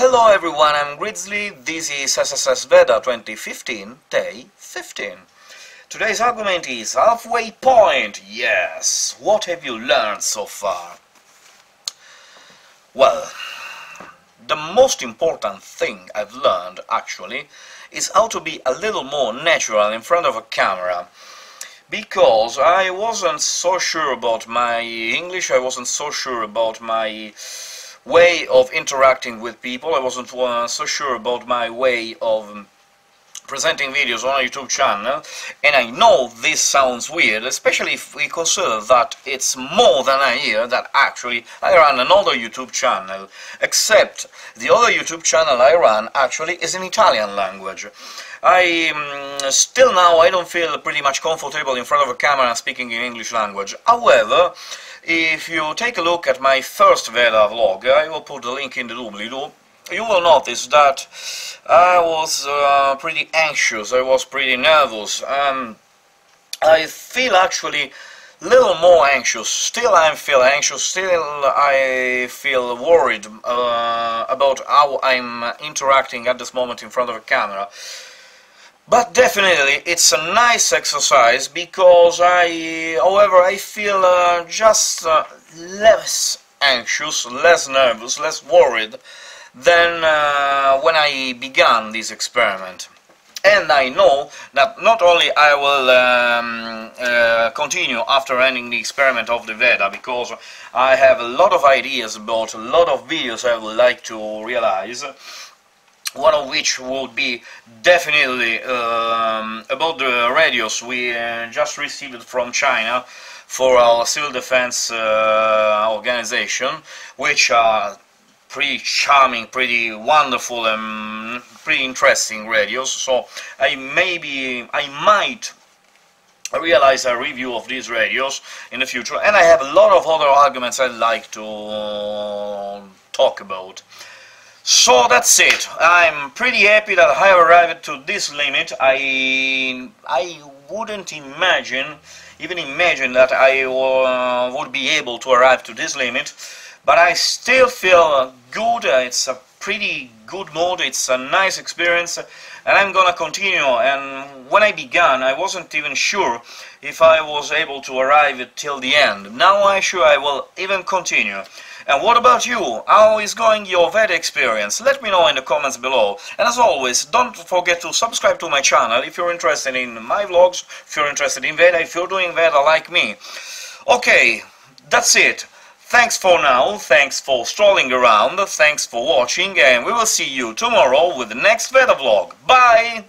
Hello everyone, I'm Grizzly, this is SSS Veda 2015, day 15. Today's argument is halfway point, yes. What have you learned so far? Well, the most important thing I've learned, actually, is how to be a little more natural in front of a camera. Because I wasn't so sure about my English, I wasn't so sure about my way of interacting with people. I wasn't uh, so sure about my way of um, presenting videos on a YouTube channel and I know this sounds weird especially if we consider that it's more than a year that actually I run another YouTube channel except the other YouTube channel I run actually is in Italian language I um, still now I don't feel pretty much comfortable in front of a camera speaking in English language however if you take a look at my first Veda vlog, I will put the link in the doobly-doo, you will notice that I was uh, pretty anxious, I was pretty nervous. Um, I feel actually a little more anxious, still I feel anxious, still I feel worried uh, about how I'm interacting at this moment in front of a camera. But definitely it's a nice exercise because I, however, I feel uh, just uh, less anxious, less nervous, less worried than uh, when I began this experiment. And I know that not only I will um, uh, continue after ending the experiment of the Veda, because I have a lot of ideas about a lot of videos I would like to realize, one of which would be definitely um, about the radios we uh, just received from China for our civil defense uh, organization, which are pretty charming, pretty wonderful, and pretty interesting radios. So I maybe I might realize a review of these radios in the future, and I have a lot of other arguments I'd like to talk about. So that's it. I'm pretty happy that I arrived to this limit. I I wouldn't imagine, even imagine that I uh, would be able to arrive to this limit, but I still feel good. It's a pretty good mode, It's a nice experience, and I'm gonna continue. And when I began, I wasn't even sure if I was able to arrive till the end. Now I'm sure I will even continue. And what about you? How is going your Veda experience? Let me know in the comments below. And as always, don't forget to subscribe to my channel if you're interested in my vlogs, if you're interested in Veda, if you're doing Veda like me. Okay, that's it. Thanks for now, thanks for strolling around, thanks for watching, and we will see you tomorrow with the next Veda vlog. Bye!